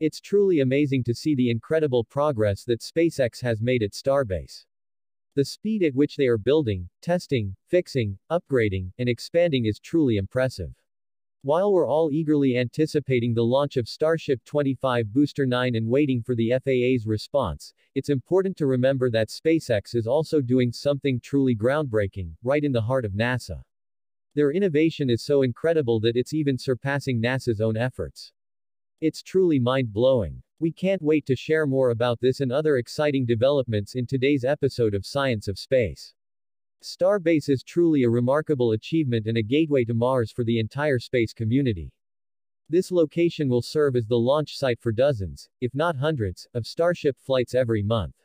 It's truly amazing to see the incredible progress that SpaceX has made at Starbase. The speed at which they are building, testing, fixing, upgrading, and expanding is truly impressive. While we're all eagerly anticipating the launch of Starship 25 Booster 9 and waiting for the FAA's response, it's important to remember that SpaceX is also doing something truly groundbreaking, right in the heart of NASA. Their innovation is so incredible that it's even surpassing NASA's own efforts. It's truly mind-blowing. We can't wait to share more about this and other exciting developments in today's episode of Science of Space. Starbase is truly a remarkable achievement and a gateway to Mars for the entire space community. This location will serve as the launch site for dozens, if not hundreds, of Starship flights every month.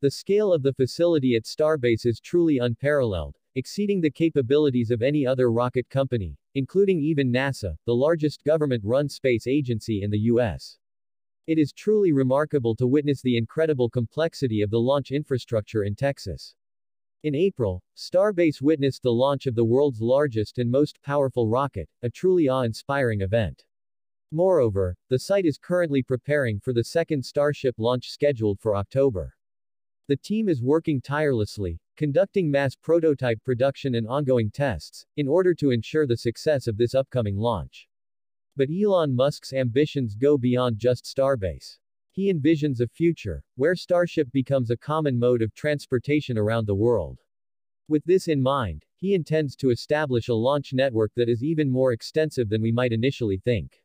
The scale of the facility at Starbase is truly unparalleled, exceeding the capabilities of any other rocket company, including even NASA, the largest government-run space agency in the U.S. It is truly remarkable to witness the incredible complexity of the launch infrastructure in Texas. In April, Starbase witnessed the launch of the world's largest and most powerful rocket, a truly awe-inspiring event. Moreover, the site is currently preparing for the second Starship launch scheduled for October. The team is working tirelessly, conducting mass prototype production and ongoing tests, in order to ensure the success of this upcoming launch. But Elon Musk's ambitions go beyond just Starbase. He envisions a future, where Starship becomes a common mode of transportation around the world. With this in mind, he intends to establish a launch network that is even more extensive than we might initially think.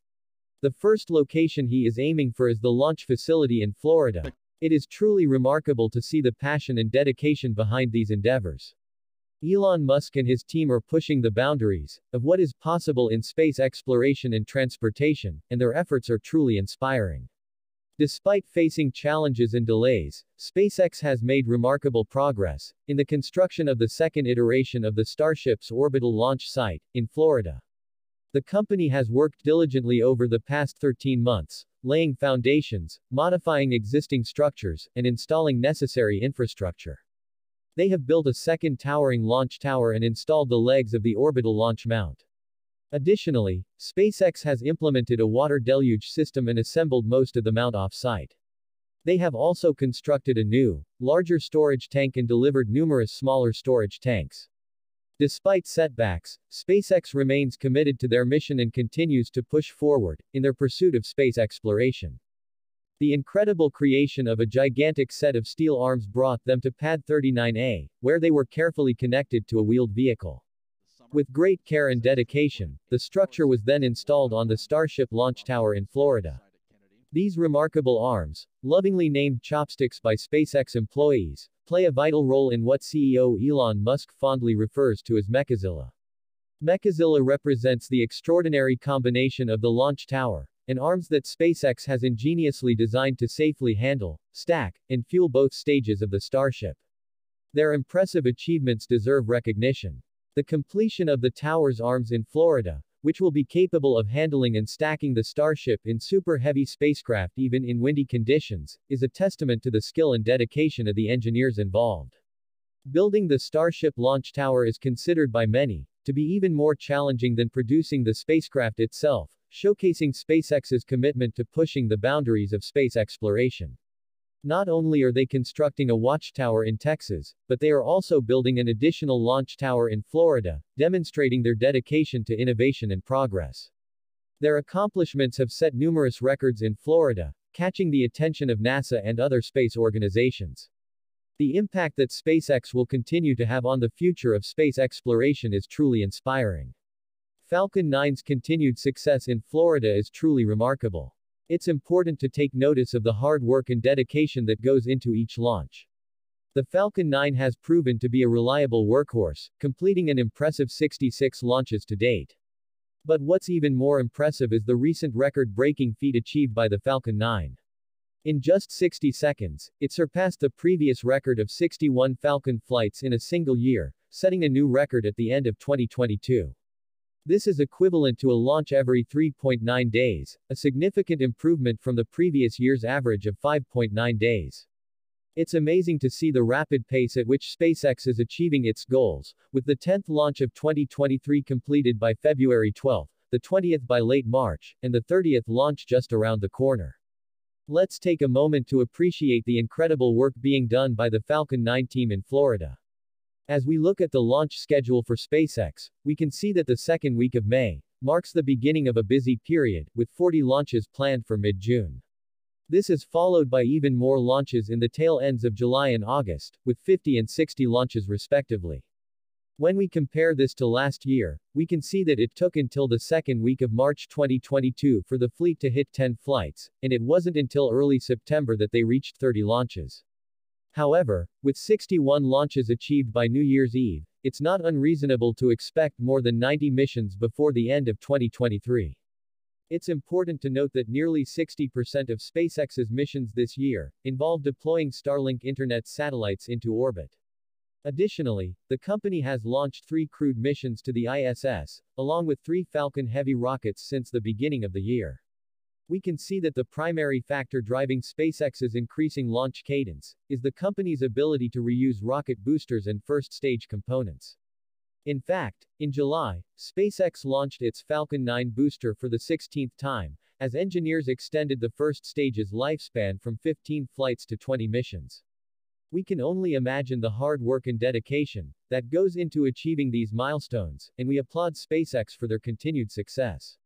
The first location he is aiming for is the launch facility in Florida. It is truly remarkable to see the passion and dedication behind these endeavors. Elon Musk and his team are pushing the boundaries of what is possible in space exploration and transportation, and their efforts are truly inspiring. Despite facing challenges and delays, SpaceX has made remarkable progress in the construction of the second iteration of the Starship's orbital launch site in Florida. The company has worked diligently over the past 13 months, laying foundations, modifying existing structures, and installing necessary infrastructure. They have built a second towering launch tower and installed the legs of the orbital launch mount. Additionally, SpaceX has implemented a water deluge system and assembled most of the mount off-site. They have also constructed a new, larger storage tank and delivered numerous smaller storage tanks. Despite setbacks, SpaceX remains committed to their mission and continues to push forward, in their pursuit of space exploration. The incredible creation of a gigantic set of steel arms brought them to Pad 39A, where they were carefully connected to a wheeled vehicle. With great care and dedication, the structure was then installed on the Starship launch tower in Florida. These remarkable arms, lovingly named chopsticks by SpaceX employees, play a vital role in what CEO Elon Musk fondly refers to as Mechazilla. Mechazilla represents the extraordinary combination of the launch tower, and arms that SpaceX has ingeniously designed to safely handle, stack, and fuel both stages of the Starship. Their impressive achievements deserve recognition. The completion of the tower's arms in Florida, which will be capable of handling and stacking the Starship in super-heavy spacecraft even in windy conditions, is a testament to the skill and dedication of the engineers involved. Building the Starship launch tower is considered by many to be even more challenging than producing the spacecraft itself, showcasing SpaceX's commitment to pushing the boundaries of space exploration. Not only are they constructing a watchtower in Texas, but they are also building an additional launch tower in Florida, demonstrating their dedication to innovation and progress. Their accomplishments have set numerous records in Florida, catching the attention of NASA and other space organizations. The impact that SpaceX will continue to have on the future of space exploration is truly inspiring. Falcon 9's continued success in Florida is truly remarkable. It's important to take notice of the hard work and dedication that goes into each launch. The Falcon 9 has proven to be a reliable workhorse, completing an impressive 66 launches to date. But what's even more impressive is the recent record-breaking feat achieved by the Falcon 9. In just 60 seconds, it surpassed the previous record of 61 Falcon flights in a single year, setting a new record at the end of 2022. This is equivalent to a launch every 3.9 days, a significant improvement from the previous year's average of 5.9 days. It's amazing to see the rapid pace at which SpaceX is achieving its goals, with the 10th launch of 2023 completed by February 12, the 20th by late March, and the 30th launch just around the corner. Let's take a moment to appreciate the incredible work being done by the Falcon 9 team in Florida. As we look at the launch schedule for SpaceX, we can see that the second week of May marks the beginning of a busy period, with 40 launches planned for mid-June. This is followed by even more launches in the tail ends of July and August, with 50 and 60 launches respectively. When we compare this to last year, we can see that it took until the second week of March 2022 for the fleet to hit 10 flights, and it wasn't until early September that they reached 30 launches. However, with 61 launches achieved by New Year's Eve, it's not unreasonable to expect more than 90 missions before the end of 2023. It's important to note that nearly 60% of SpaceX's missions this year involve deploying Starlink Internet satellites into orbit. Additionally, the company has launched three crewed missions to the ISS, along with three Falcon Heavy rockets since the beginning of the year. We can see that the primary factor driving SpaceX's increasing launch cadence is the company's ability to reuse rocket boosters and first stage components. In fact, in July, SpaceX launched its Falcon 9 booster for the 16th time, as engineers extended the first stage's lifespan from 15 flights to 20 missions. We can only imagine the hard work and dedication that goes into achieving these milestones, and we applaud SpaceX for their continued success.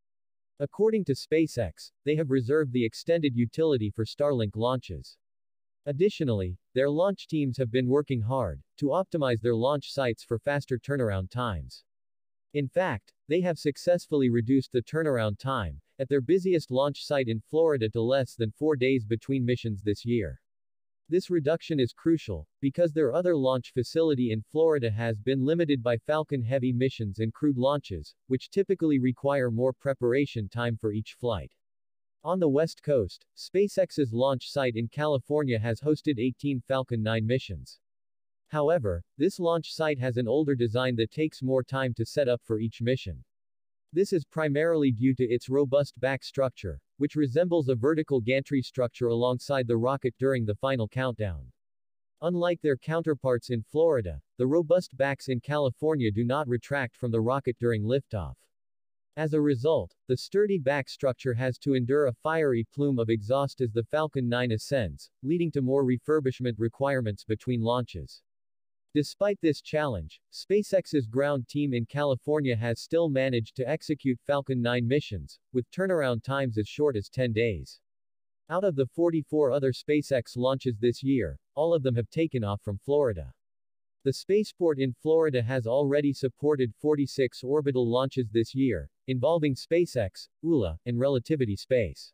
According to SpaceX, they have reserved the extended utility for Starlink launches. Additionally, their launch teams have been working hard to optimize their launch sites for faster turnaround times. In fact, they have successfully reduced the turnaround time at their busiest launch site in Florida to less than four days between missions this year. This reduction is crucial, because their other launch facility in Florida has been limited by Falcon Heavy missions and crewed launches, which typically require more preparation time for each flight. On the West Coast, SpaceX's launch site in California has hosted 18 Falcon 9 missions. However, this launch site has an older design that takes more time to set up for each mission. This is primarily due to its robust back structure, which resembles a vertical gantry structure alongside the rocket during the final countdown. Unlike their counterparts in Florida, the robust backs in California do not retract from the rocket during liftoff. As a result, the sturdy back structure has to endure a fiery plume of exhaust as the Falcon 9 ascends, leading to more refurbishment requirements between launches. Despite this challenge, SpaceX's ground team in California has still managed to execute Falcon 9 missions, with turnaround times as short as 10 days. Out of the 44 other SpaceX launches this year, all of them have taken off from Florida. The spaceport in Florida has already supported 46 orbital launches this year, involving SpaceX, ULA, and Relativity Space.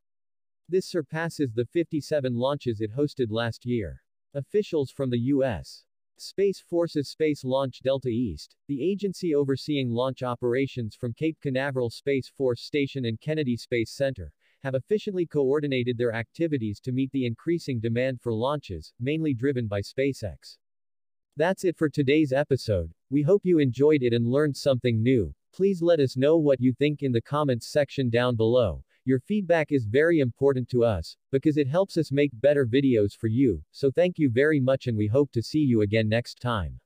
This surpasses the 57 launches it hosted last year. Officials from the U.S. Space Force's Space Launch Delta East, the agency overseeing launch operations from Cape Canaveral Space Force Station and Kennedy Space Center, have efficiently coordinated their activities to meet the increasing demand for launches, mainly driven by SpaceX. That's it for today's episode. We hope you enjoyed it and learned something new. Please let us know what you think in the comments section down below. Your feedback is very important to us, because it helps us make better videos for you, so thank you very much and we hope to see you again next time.